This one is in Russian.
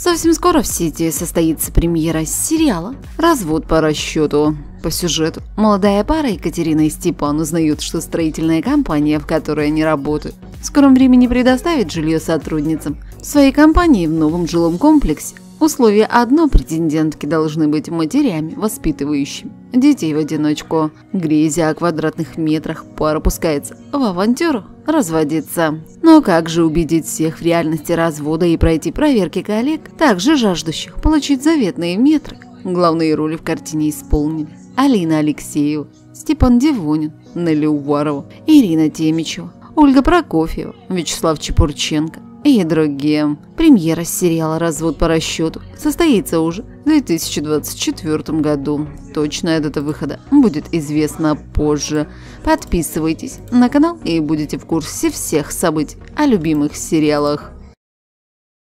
Совсем скоро в сети состоится премьера сериала «Развод по расчету». По сюжету молодая пара Екатерина и Степан узнают, что строительная компания, в которой они работают, в скором времени предоставит жилье сотрудницам. В своей компании в новом жилом комплексе Условие одно – претендентки должны быть матерями, воспитывающими детей в одиночку. Грезя о квадратных метрах, пара пускается в авантюру, разводиться. Но как же убедить всех в реальности развода и пройти проверки коллег, также жаждущих получить заветные метры? Главные роли в картине исполнили Алина Алексеева, Степан Дивонин, Нелли Уварова, Ирина Темичева, Ольга Прокофьева, Вячеслав Чепурченко, и другие. Премьера сериала «Развод по расчету» состоится уже в 2024 году. Точная дата выхода будет известна позже. Подписывайтесь на канал и будете в курсе всех событий о любимых сериалах.